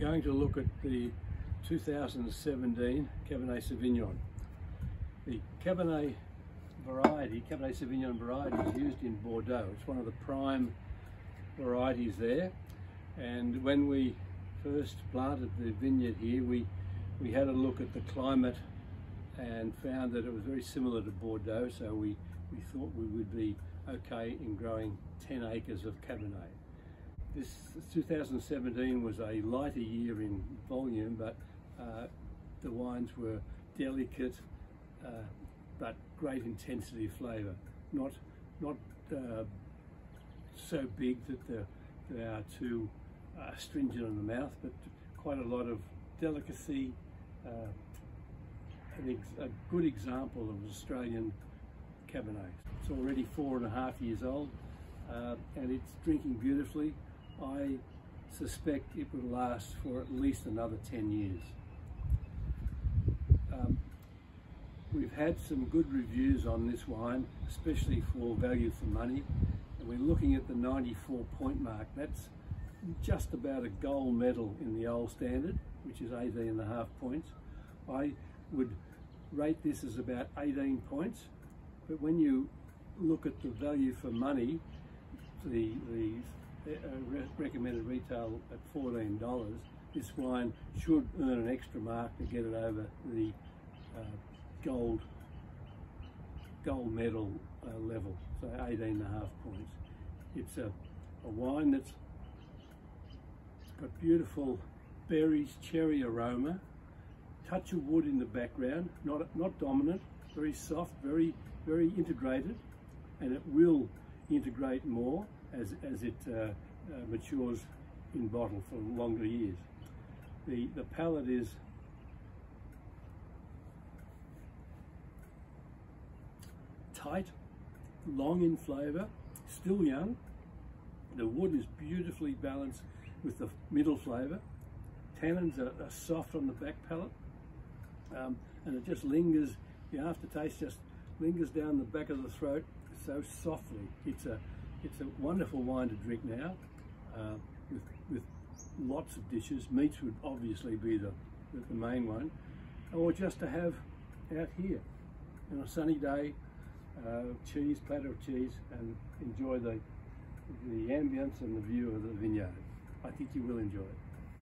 going to look at the 2017 Cabernet Sauvignon. The Cabernet variety, Cabernet Sauvignon variety is used in Bordeaux. It's one of the prime varieties there. And when we first planted the vineyard here, we, we had a look at the climate and found that it was very similar to Bordeaux. So we, we thought we would be okay in growing 10 acres of Cabernet. This 2017 was a lighter year in volume, but uh, the wines were delicate, uh, but great intensity of flavour. Not, not uh, so big that the, they are too uh, stringent on the mouth, but quite a lot of delicacy. Uh, a good example of Australian Cabernet. It's already four and a half years old uh, and it's drinking beautifully. I suspect it will last for at least another 10 years. Um, we've had some good reviews on this wine, especially for value for money. And we're looking at the 94 point mark. That's just about a gold medal in the old standard, which is 18 and a half points. I would rate this as about 18 points, but when you look at the value for money, the, the re recommended retail at $14, this wine should earn an extra mark to get it over the uh, gold gold medal uh, level, so 18 and a half points. It's a, a wine that's got beautiful berries, cherry aroma, touch of wood in the background, not, not dominant, very soft, very, very integrated, and it will integrate more as, as it uh, uh, matures in bottle for longer years. The, the palate is tight, long in flavour, still young. The wood is beautifully balanced with the middle flavour. Tannins are, are soft on the back palate um, and it just lingers, the aftertaste just lingers down the back of the throat so softly. It's a, it's a wonderful wine to drink now uh, with, with lots of dishes. Meats would obviously be the, the, main one, or just to have out here on a sunny day, uh, cheese, platter of cheese, and enjoy the, the ambience and the view of the vineyard. I think you will enjoy it.